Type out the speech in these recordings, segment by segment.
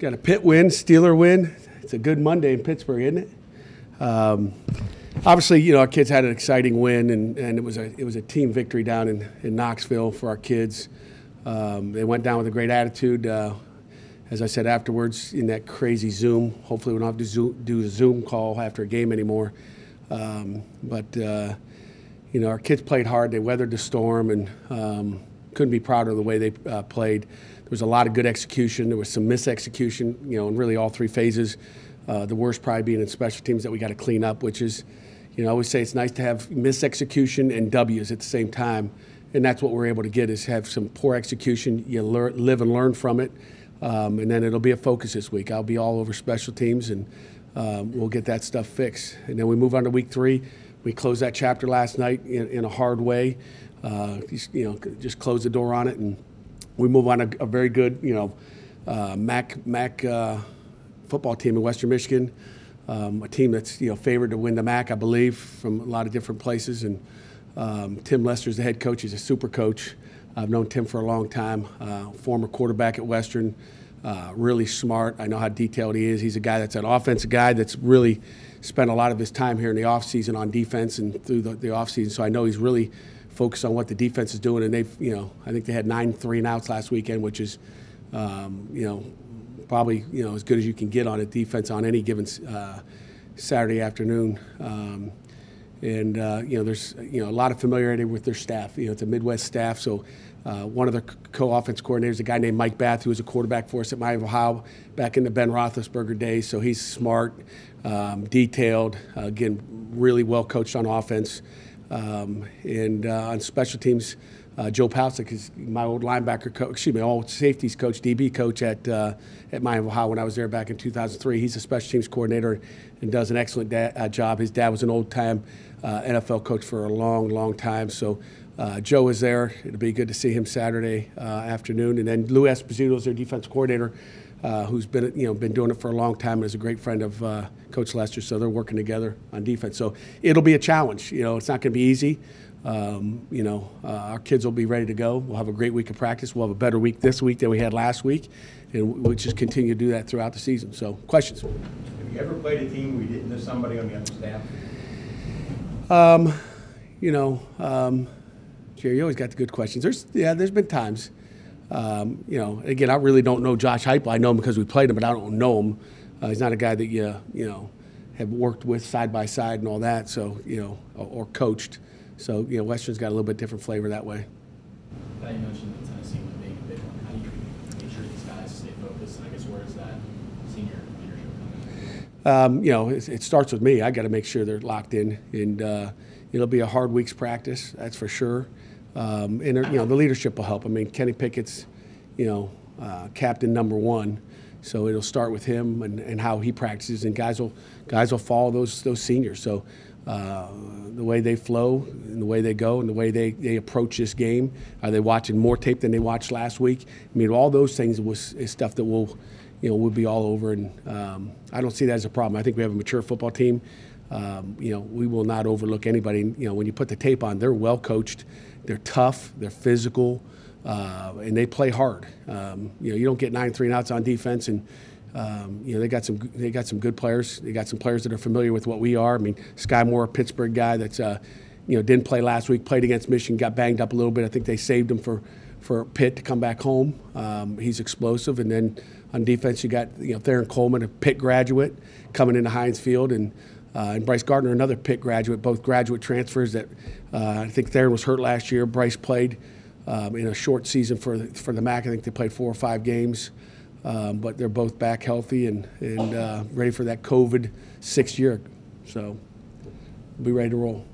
got a Pitt win, Steeler win. It's a good Monday in Pittsburgh, isn't it? Um, obviously, you know, our kids had an exciting win, and, and it was a it was a team victory down in, in Knoxville for our kids. Um, they went down with a great attitude. Uh, as I said afterwards, in that crazy Zoom. Hopefully, we don't have to zo- do a Zoom call after a game anymore. Um, but uh, you know, our kids played hard. They weathered the storm, and um, couldn't be prouder of the way they uh, played. There was a lot of good execution. There was some misexecution, you know, in really all three phases. Uh, the worst probably being in special teams that we got to clean up, which is, you know, I always say it's nice to have misexecution and W's at the same time, and that's what we're able to get is have some poor execution. You learn, live and learn from it, um, and then it'll be a focus this week. I'll be all over special teams, and um, we'll get that stuff fixed. And then we move on to week three. We closed that chapter last night in, in a hard way. Uh, you know, just close the door on it, and we move on a, a very good, you know, uh, MAC MAC uh, football team in Western Michigan, um, a team that's you know favored to win the MAC, I believe, from a lot of different places. And um, Tim Lester's the head coach. He's a super coach. I've known Tim for a long time. Uh, former quarterback at Western, uh, really smart. I know how detailed he is. He's a guy that's an offensive guy that's really spent a lot of his time here in the offseason on defense and through the, the offseason. So I know he's really focused on what the defense is doing. And they've, you know, I think they had nine three and outs last weekend, which is, um, you know, probably you know as good as you can get on a defense on any given uh, Saturday afternoon. Um, and uh, you know, there's you know a lot of familiarity with their staff. You know, it's a Midwest staff, so. Uh, one of their co-offense coordinators, a guy named Mike Bath, who was a quarterback for us at Miami Ohio back in the Ben Roethlisberger days. So he's smart, um, detailed, uh, again, really well coached on offense. Um, and uh, on special teams, uh, Joe Palcic is my old linebacker coach, excuse me, old safeties coach, DB coach at uh, at Miami Ohio when I was there back in 2003. He's a special teams coordinator and does an excellent da- uh, job. His dad was an old time uh, NFL coach for a long, long time. So uh, Joe is there. It'll be good to see him Saturday afternoon. And then Lou Esposito is their defense coordinator. Uh, who's been you know been doing it for a long time and is a great friend of uh, Coach Lester. So they're working together on defense. So it'll be a challenge. You know, it's not going to be easy. Um, you know, uh, our kids will be ready to go. We'll have a great week of practice. We'll have a better week this week than we had last week, and we'll just continue to do that throughout the season. So, questions? Have you ever played a team where you didn't know somebody on the other staff? Um, you know, um, Jerry, you always got the good questions. There's yeah, there's been times. Um, you know, again, I really don't know Josh Heupel. I know him because we played him, but I don't know him. Uh, he's not a guy that you you know have worked with side by side and all that. So you know, or, or coached. So you know, Western's got a little bit different flavor that way. Now you mentioned the Tennessee one being a big one. How do you make sure these guys stay focused? And I guess where does that senior leadership come in? Um, you know, it, it, starts with me. I got to make sure they're locked in, and uh, it'll be a hard week's practice. That's for sure. Um, and you know the leadership will help. I mean, Kenny Pickett's, you know, uh, captain number one, so it'll start with him and, and how he practices, and guys will guys will follow those those seniors. So uh, the way they flow, and the way they go, and the way they, they approach this game. Are they watching more tape than they watched last week? I mean, all those things was is stuff that will, you know, will be all over, and um, I don't see that as a problem. I think we have a mature football team. Um, you know, we will not overlook anybody. You know, when you put the tape on, they're well coached. They're tough. They're physical, uh, and they play hard. Um, you know, you don't get nine three and outs on defense, and um, you know they got some they got some good players. They got some players that are familiar with what we are. I mean, Skyy Moore, Pittsburgh guy that's uh, you know didn't play last week, played against Michigan, got banged up a little bit. I think they saved him for for Pitt to come back home. Um, he's explosive, and then on defense you got you know Therran Coleman, a Pitt graduate, coming into Heinz Field, and uh, and Bricen Garner, another Pitt graduate, both graduate transfers that uh, I think Therran was hurt last year. Bricen played um, in a short season for the, for the MAC. I think they played four or five games, um, but they're both back healthy and, and uh, ready for that COVID sixth year. So we'll be ready to roll.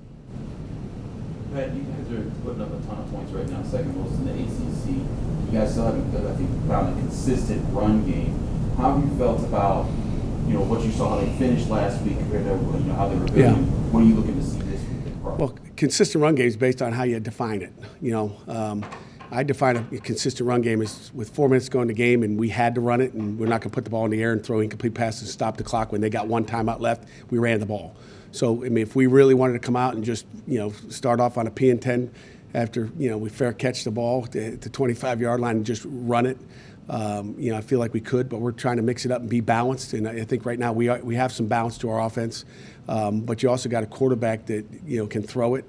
Pat, you guys are putting up a ton of points right now, second most in the ACC. You guys still haven't, I think, found a consistent run game. How have you felt about you know, what you saw how they finished last week compared to you know, how they were building. Yeah. What are you looking to see this week? Well, consistent run game is based on how you define it. You know, um, I define a consistent run game as with four minutes going in the game, and we had to run it, and we're not going to put the ball in the air and throw incomplete passes and stop the clock. When they got one timeout left, we ran the ball. So, I mean, if we really wanted to come out and just, you know, start off on a P and 10 after, you know, we fair catch the ball to the 25 yard line and just run it, Um, you know, I feel like we could, but we're trying to mix it up and be balanced. And I I think right now we are, we have some balance to our offense. Um, but you also got a quarterback that you know can throw it.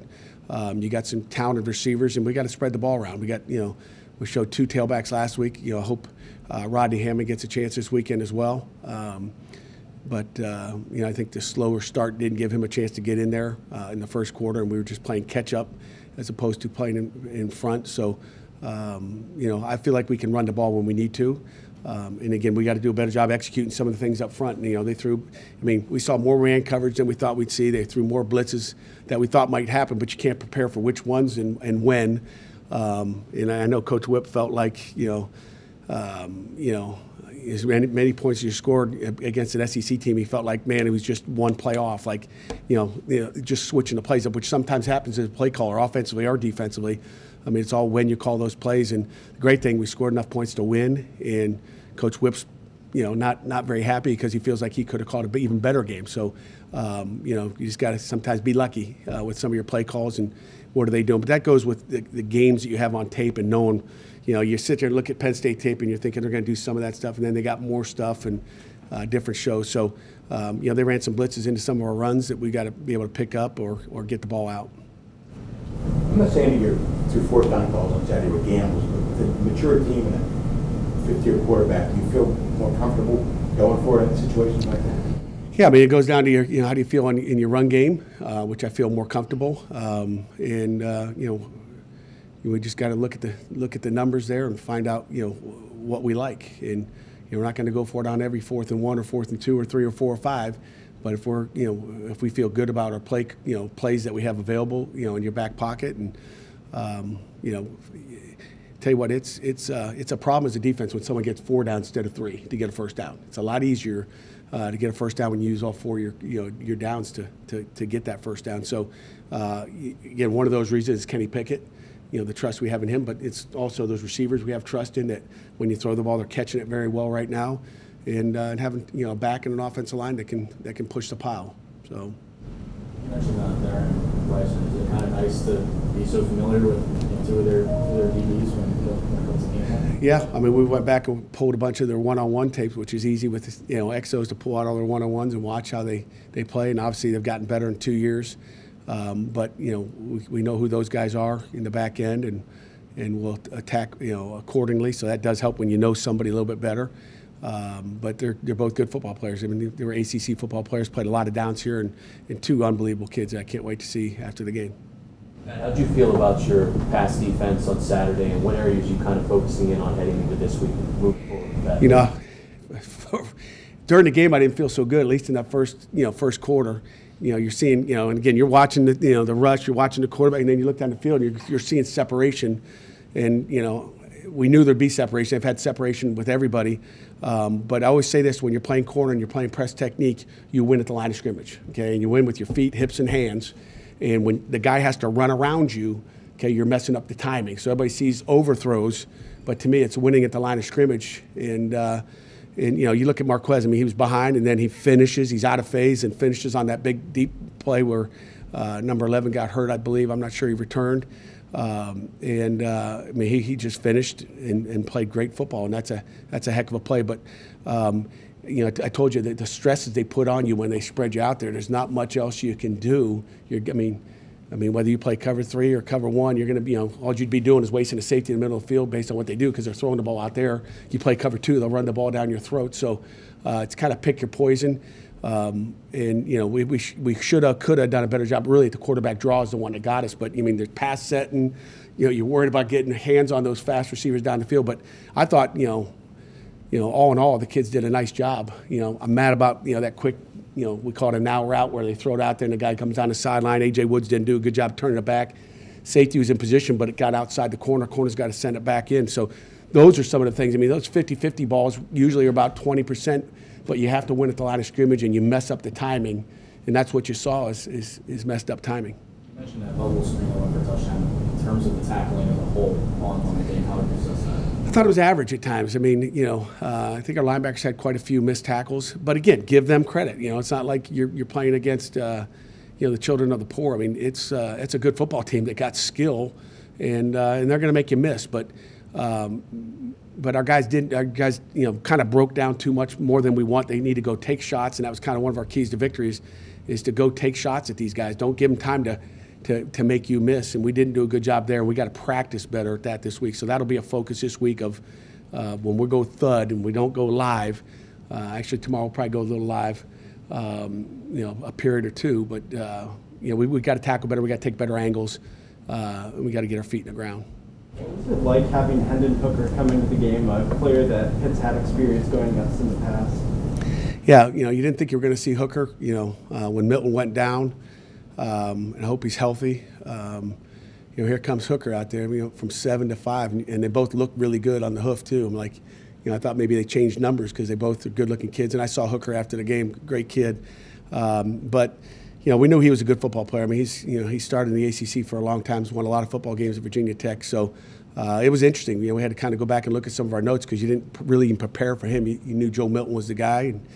Um, you got some talented receivers, and we got to spread the ball around. We got you know, we showed two tailbacks last week. You know, I hope uh, Rodney Hammond gets a chance this weekend as well. Um, but uh, you know, I think the slower start didn't give him a chance to get in there uh, in the first quarter, and we were just playing catch up as opposed to playing in, in front. So, um, you know, I feel like we can run the ball when we need to. Um, and again, we got to do a better job executing some of the things up front. And, you know, they threw. I mean, we saw more man coverage than we thought we'd see. They threw more blitzes that we thought might happen, but you can't prepare for which ones and, and when. Um, and I know Coach Whip felt like, you know, um, you know, as many, many points you scored against an SEC team, he felt like, man, it was just one play off, like, you know, you know just switching the plays up, which sometimes happens as a play caller, offensively or defensively. I mean, it's all when you call those plays. And the great thing, we scored enough points to win, and Coach Whip's, you know, not not very happy because he feels like he could have called an even better game. So, um, you know, you just got to sometimes be lucky uh, with some of your play calls and what are they doing. But that goes with the, the games that you have on tape and knowing you know, you sit there and look at Penn State tape and you're thinking they're going to do some of that stuff, and then they got more stuff and uh, different shows. So, um, you know, they ran some blitzes into some of our runs that we got to be able to pick up or, or get the ball out. I'm not saying you're through fourth down calls on Saturday were gambles, but a mature team and fifth-year quarterback, do you feel more comfortable going for it in situations like that? Yeah, I mean, it goes down to your, you know, how do you feel in, in your run game, uh, which I feel more comfortable. Um, and, uh, you know, we just got to look at the look at the numbers there and find out you know what we like. And you know, we're not going to go for it on every fourth and one or fourth and two or three or four or five. But if we're you know if we feel good about our play you know plays that we have available you know in your back pocket and um, you know tell you what it's it's uh, it's a problem as a defense when someone gets four down instead of three to get a first down. It's a lot easier. Uh, to get a first down when you use all four of your you know your downs to, to, to get that first down. So uh, again, one of those reasons is Kenny Pickett you know the trust we have in him, but it's also those receivers we have trust in that when you throw the ball, they're catching it very well right now, and, uh, and having you know a back and an offensive line that can that can push the pile. So. You mentioned that there Bricen. Is it kind of nice to be so familiar with Yeah, I mean we went back and pulled a bunch of their one-on-one tapes, which is easy with you know XOS to pull out all their one-on-ones and watch how they they play, and obviously they've gotten better in two years. Um, but you know, we, we, know who those guys are in the back end, and and we'll attack you know accordingly. So that does help when you know somebody a little bit better. Um, but they're they're both good football players. I mean, they were ACC football players, played a lot of downs here, and, and two unbelievable kids. I can't wait to see after the game. How do you feel about your pass defense on Saturday, and what areas are you kind of focusing in on heading into this week, moving forward? You know, during the game, I didn't feel so good. At least in that first, you know, first quarter you know, you're seeing, you know, and again, you're watching the, you know, the rush, you're watching the quarterback, and then you look down the field, and you're, you're seeing separation, and you know, we knew there'd be separation. I've had separation with everybody, um, but I always say this: when you're playing corner and you're playing press technique, you win at the line of scrimmage, okay, and you win with your feet, hips, and hands, and when the guy has to run around you, okay, you're messing up the timing. So everybody sees overthrows, but to me, it's winning at the line of scrimmage, and. Uh, and you know, you look at Marquis. I mean, he was behind, and then he finishes. He's out of phase and finishes on that big deep play where uh, number 11 got hurt. I believe. I'm not sure he returned. Um, and uh, I mean, he, he just finished and, and, played great football, and that's a that's a heck of a play. But um, you know, I told you that the stresses they put on you when they spread you out there. There's not much else you can do. You're, I mean I mean, whether you play cover three or cover one, you're going to be, you know, all you'd be doing is wasting a safety in the middle of the field based on what they do because they're throwing the ball out there. You play cover two, they'll run the ball down your throat. So uh, it's kind of pick your poison. Um, and, you know, we, we, sh- we should have, could have done a better job. Really, the quarterback draw is the one that got us. But, I mean, the pass setting, you know, you're worried about getting hands on those fast receivers down the field. But I thought, you know, you know, all in all, the kids did a nice job. You know, I'm mad about, you know, that quick you know, we call it a now route where they throw it out there and the guy comes down the sideline. A.J. Woods didn't do a good job turning it back. Safety was in position, but it got outside the corner. Corner's got to send it back in. So those are some of the things. I mean, those 50 50 balls usually are about 20%, but you have to win at the line of scrimmage and you mess up the timing. And that's what you saw is, is, is messed up timing. You mentioned that bubble screen touchdown. In terms of the tackling as a whole on, on the game, how would you thought it was average at times. I mean, you know, uh, I think our linebackers had quite a few missed tackles, but again, give them credit. You know, it's not like you're, you're playing against, uh, you know, the children of the poor. I mean, it's uh, it's a good football team that got skill, and uh, and they're going to make you miss. But um, but our guys didn't. Our guys, you know, kind of broke down too much more than we want. They need to go take shots, and that was kind of one of our keys to victories, is to go take shots at these guys. Don't give them time to, to, to make you miss. And we didn't do a good job there. And we got to practice better at that this week. So that'll be a focus this week of uh, when we go thud and we don't go live. Uh, actually, tomorrow we'll probably go a little live, um, you know, a period or two. But uh, you know, we we got to tackle better. We got to take better angles. Uh, and we got to get our feet in the ground. What was it like having Hendon Hooker come into the game, a player that Pitt's had experience going against in the past? Yeah, you know, you didn't think you were going to see Hooker, you know, uh, when Milton went down. Um, and I hope he's healthy. Um, you know, here comes Hooker out there, you know, from seven to five, and, and they both look really good on the hoof too. I'm like, you know, I thought maybe they changed numbers because they both are good-looking kids. And I saw Hooker after the game, great kid. Um, but you know, we knew he was a good football player. I mean, he's you know he started in the ACC for a long time. He's won a lot of football games at Virginia Tech. So uh, it was interesting. You know, we had to kind of go back and look at some of our notes because you didn't really even prepare for him. You, you, knew Joe Milton was the guy, and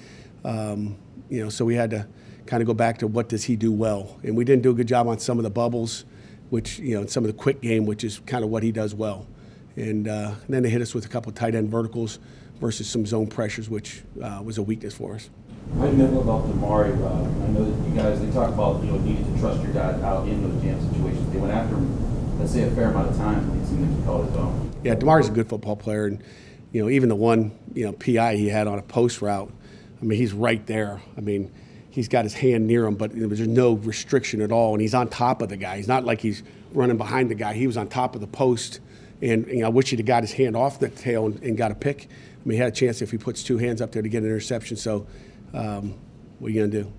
um, you know, so we had to kind of go back to what does he do well. And we didn't do a good job on some of the bubbles, which you know, some of the quick game, which is kind of what he does well. And, uh, and then they hit us with a couple of tight end verticals versus some zone pressures, which uh, was a weakness for us. How do you know about Damarri? Uh, I know that you guys, they talk about, you know, needing to trust your guys out in those jam situations. They went after him, let's say, a fair amount of times, and it seemed he called his own. Yeah, Damarri's a good football player, and, you know, even the one, you know, PI he had on a post route, I mean, he's right there. I mean, he's got his hand near him, but there's no restriction at all, and he's on top of the guy. He's not like he's running behind the guy. He was on top of the post, and you know, I wish he'd have got his hand off the tail and, and got a pick. I mean, he had a chance if he puts two hands up there to get an interception. So, um, what are you going to do?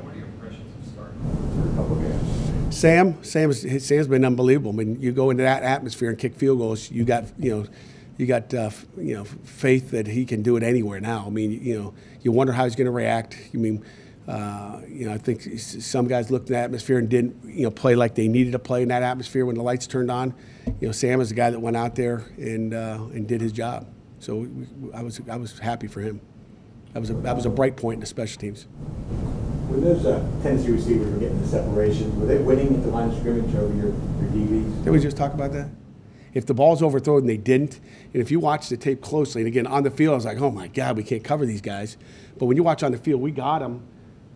what are your impressions of starting? For a couple games. Sam, Sam's, Sam's been unbelievable. I mean, you go into that atmosphere and kick field goals. You got, you know, you got, uh, you know, faith that he can do it anywhere now. I mean, you know, you wonder how he's going to react. I mean, uh, you know, I think some guys looked at the atmosphere and didn't, you know, play like they needed to play in that atmosphere when the lights turned on. You know, Sam is the guy that went out there and uh, and did his job. So we, I was I was happy for him. That was a that was a bright point in the special teams. When those uh, Tennessee receivers were getting the separation, were they winning at the line of scrimmage over your, your DBs? Did we just talk about that? If the ball's overthrown and they didn't, and if you watch the tape closely, and again on the field, I was like, oh my God, we can't cover these guys. But when you watch on the field, we got them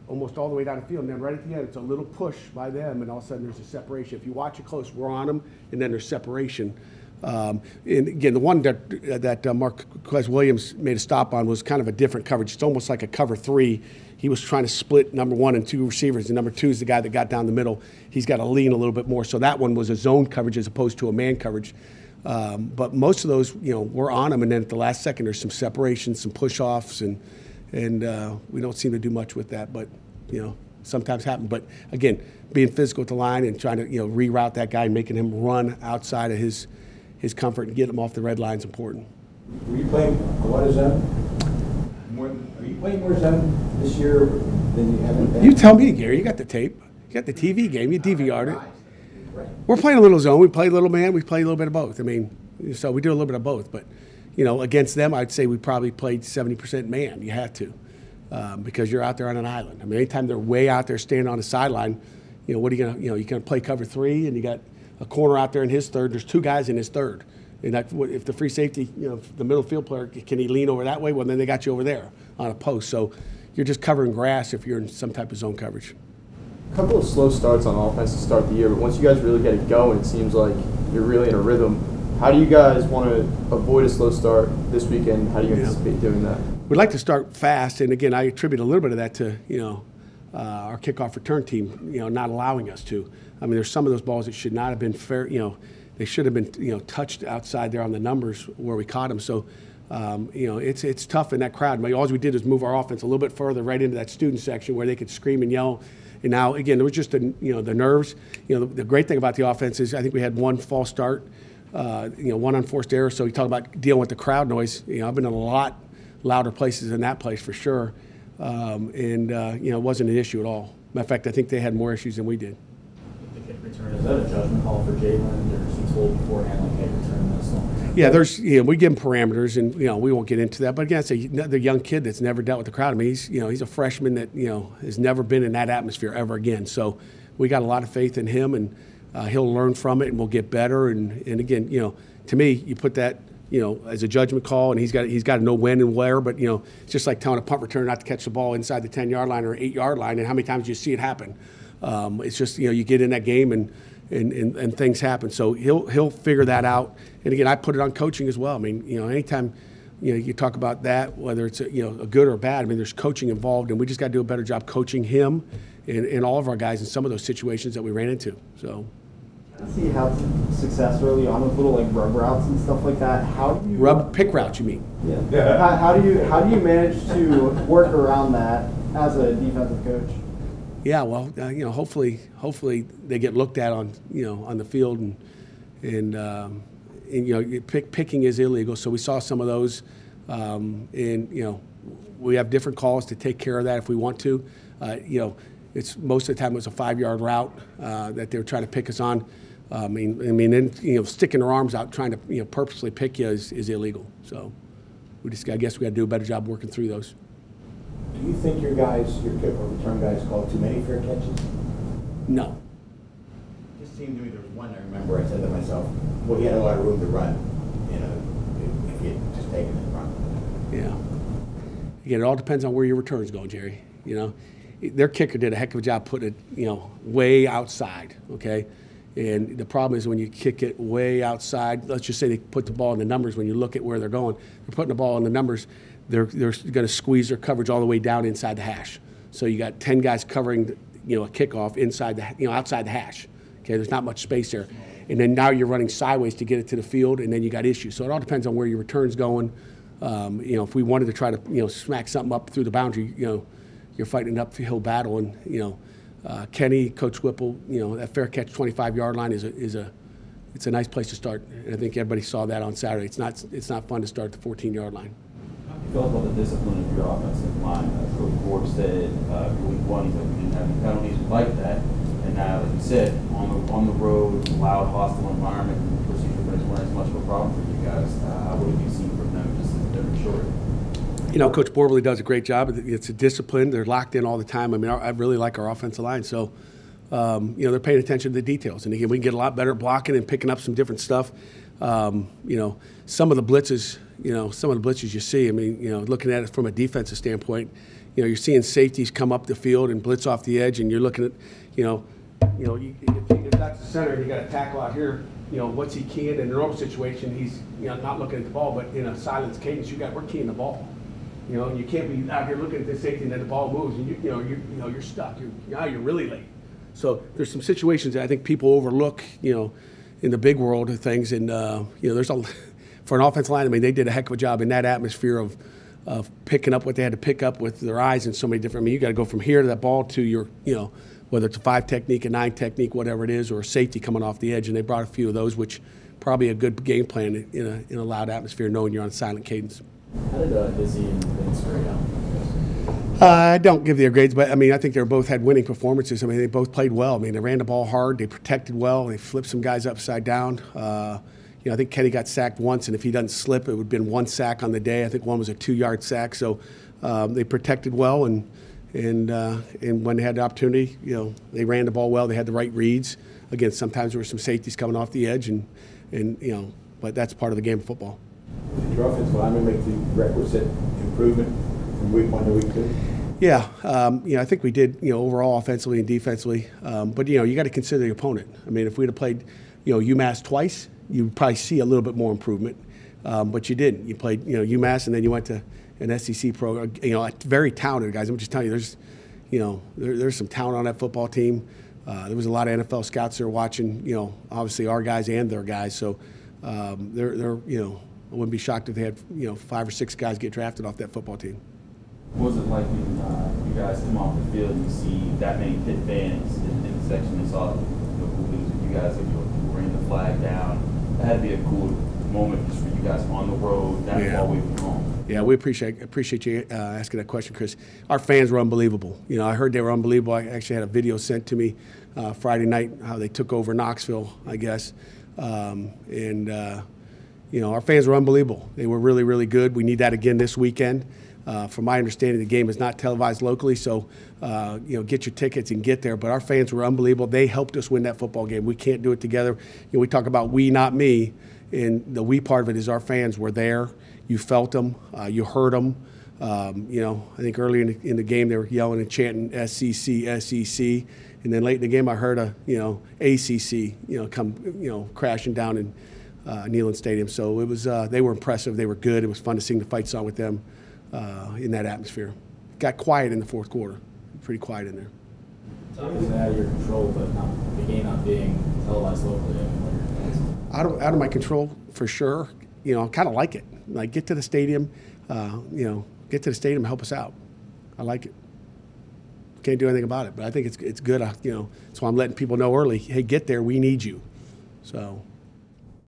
almost all the way down the field, and then right at the end, it's a little push by them, and all of a sudden there's a separation. If you watch it close, we're on them, and then there's separation. Um, and again, the one that that uh, Mark Quez Williams made a stop on was kind of a different coverage. It's almost like a cover three. He was trying to split number one and two receivers, and number two is the guy that got down the middle. He's got to lean a little bit more. So that one was a zone coverage as opposed to a man coverage. Um, but most of those, you know, we're on them, and then at the last second, there's some separations, some push offs, and and uh, we don't seem to do much with that. But you know, sometimes happen. But again, being physical at the line and trying to you know reroute that guy, and making him run outside of his his comfort and get him off the red line is important. Were you playing lot of zone? Playing more zone this year than you have in the past? You tell me, Gary. You got the tape. You got the TV game. You DVR'd it. We're playing a little zone. We play a little man. We play a little bit of both. I mean, so we do a little bit of both. But you know, against them, I'd say we probably played 70% man. You had to um, because you're out there on an island. I mean, anytime they're way out there standing on the sideline, you know, what are you gonna, you know, you're gonna play cover three, and you got a corner out there in his third. There's two guys in his third. And that, if the free safety, you know, the middle field player, can he lean over that way? Well, then they got you over there on a post. So you're just covering grass if you're in some type of zone coverage. A couple of slow starts on offense to start the year, but once you guys really get it going, it seems like you're really in a rhythm. How do you guys want to avoid a slow start this weekend? How do you anticipate doing that? We'd like to start fast, and again, I attribute a little bit of that to you know uh, our kickoff return team, you know, not allowing us to. I mean, there's some of those balls that should not have been fair. You know, they should have been you know touched outside there on the numbers where we caught them. So. Um, you know, it's it's tough in that crowd. All we did was move our offense a little bit further right into that student section where they could scream and yell. And now, again, there was just the you know the nerves. You know, the, the great thing about the offense is I think we had one false start, uh, you know, one unforced error. So you talk about dealing with the crowd noise. You know, I've been in a lot louder places than that place for sure, um, and uh, you know, it wasn't an issue at all. Matter of fact, I think they had more issues than we did. The kick return, is that a judgment call for Jalen, beforehand, like, hey, return this? Yeah, there's you know we give him parameters, and you know we won't get into that. But again, it's a, the young kid that's never dealt with the crowd. I mean, he's you know he's a freshman that you know has never been in that atmosphere ever again. So we got a lot of faith in him, and uh, he'll learn from it, and we'll get better. And and again, you know, to me, you put that you know, as a judgment call, and he's got he's got to know when and where. But you know, it's just like telling a punt returner not to catch the ball inside the ten yard line or eight yard line, and how many times do you see it happen? Um, it's just you know you get in that game and, and and and things happen. So he'll he'll figure that out. And again, I put it on coaching as well. I mean, you know, anytime you know you talk about that, whether it's a, you know a good or a bad. I mean, there's coaching involved, and we just got to do a better job coaching him and, and all of our guys in some of those situations that we ran into. So. See how success early on with little like rub routes and stuff like that. How do you Rub pick routes, you mean? Yeah. How, how do you how do you manage to work around that as a defensive coach? Yeah, well, uh, you know, hopefully, hopefully they get looked at on, you know, on the field, and and, um, and you know, pick, picking is illegal. So we saw some of those, um, and you know, we have different calls to take care of that if we want to. Uh, you know, it's most of the time it was a five-yard route uh, that they were trying to pick us on. I mean, I mean, you know, sticking their arms out trying to you know purposely pick you is, is illegal. So we just, I guess, we got to do a better job working through those. Do you think your guys, your kick or return guys called too many fair catches? No, It just seemed to me there was one I remember, I said to myself, well, he had a lot of room to run, you know, if- if he had just taken it and run. Yeah. Again, it all depends on where your return's going, Jerry. You know, their kicker did a heck of a job putting it, you know, way outside. Okay, and the problem is when you kick it way outside. Let's just say they put the ball in the numbers. When you look at where they're going, they're putting the ball in the numbers. They're they're going to squeeze their coverage all the way down inside the hash. So you got ten guys covering, you know, a kickoff inside the, you know, outside the hash. Okay, there's not much space there. And then now you're running sideways to get it to the field, and then you got issues. So it all depends on where your return's going. Um, you know, if we wanted to try to, you know, smack something up through the boundary, you know, you're fighting an uphill battle. And, you know, uh, Kenny, Coach Whipple, you know, that fair catch 25 yard line is a, is a, it's a nice place to start. And I think everybody saw that on Saturday. It's not, it's not fun to start the 14 yard line. Feel about the discipline of your offensive line? Uh, Coach Borg said, uh, week one, he's like, we didn't have any penalties, we like that. And now, like you said, on the, on the road, loud, hostile environment, procedure minutes weren't as much of a problem for you guys. Uh, what have you seen from them just in different short? you know, Coach Borbely does a great job. It's a discipline. They're locked in all the time. I mean, I really like our offensive line. So, um, you know, they're paying attention to the details. And again, we can get a lot better blocking and picking up some different stuff. Um, you know, some of the blitzes, you know, some of the blitzes you see, I mean, you know, looking at it from a defensive standpoint, you know, you're seeing safeties come up the field and blitz off the edge, and you're looking at, you know, you know, you, if, if that's the center and you got a tackle out here, you know, what's he keying? In a normal situation, he's, you know, not looking at the ball, but in a silence cadence, you got, we're keying the ball. You know, and you can't be out here looking at the safety and then the ball moves and you, you know, you, you know, you're stuck. You're, now you're really late. So there's some situations that I think people overlook, you know, in the big world of things. And, uh, you know, there's a, for an offensive line, I mean, they did a heck of a job in that atmosphere of, of picking up what they had to pick up with their eyes and so many different, I mean, you got to go from here to that ball to your, you know, whether it's a five technique, a nine technique, whatever it is, or a safety coming off the edge. And they brought a few of those, which probably a good game plan in a, in a loud atmosphere, knowing you're on silent cadence. How did uh, Izzy and Vince out? Uh, I don't give their grades, but I mean, I think they both had winning performances. I mean, they both played well. I mean, they ran the ball hard, they protected well, they flipped some guys upside down. Uh, you know, I think Kenny got sacked once, and if he doesn't slip, it would have been one sack on the day. I think one was a two-yard sack. So um, they protected well, and and uh, and when they had the opportunity, you know, they ran the ball well. They had the right reads. Again, sometimes there were some safeties coming off the edge, and and you know, but that's part of the game of football. Your offensive lineman make the requisite improvement from week one to week two? Yeah, um, you know, I think we did, you know, overall offensively and defensively. Um, but you know, you got to consider the opponent. I mean, if we'd have played, you know, UMass twice, you'd probably see a little bit more improvement. Um, but you didn't. You played, you know, UMass, and then you went to an SEC program. You know, very talented guys. I'm just telling you, there's, you know, there, there's some talent on that football team. Uh, there was a lot of NFL scouts there watching. You know, obviously our guys and their guys. So um, they're, they're, you know, I wouldn't be shocked if they had, you know, five or six guys get drafted off that football team. What was it like when uh, you guys come off the field and you see that many Pitt fans in, in the section and saw you know, boobies with you guys like, you know, bring the flag down? That had to be a cool moment just for you guys on the road, that Yeah. far away from home. Yeah, we appreciate appreciate you uh, asking that question, Chris. Our fans were unbelievable. You know, I heard they were unbelievable. I actually had a video sent to me uh, Friday night how they took over Knoxville, I guess, um, and uh, you know our fans were unbelievable. They were really really good. We need that again this weekend. Uh, from my understanding, the game is not televised locally, so uh, you know get your tickets and get there. But our fans were unbelievable. They helped us win that football game. We can't do it together. You know, we talk about we, not me. and the we part of it is our fans were there. You felt them, uh, you heard them. Um, you know, I think early in the, in the game they were yelling and chanting SEC, SEC, and then late in the game I heard a you know ACC, you know, come you know crashing down in uh, Neyland Stadium. So it was uh, they were impressive. They were good. It was fun to sing the fight song with them uh, in that atmosphere. Got quiet in the fourth quarter, pretty quiet in there. Out of your control, but not, the game not being televised locally, I mean, what are your thoughts? out of, out of my control for sure. You know, I kind of like it. Like get to the stadium, uh, you know, get to the stadium help us out. I like it. Can't do anything about it, but I think it's it's good. I, you know, that's why I'm letting people know early. Hey, get there. We need you. So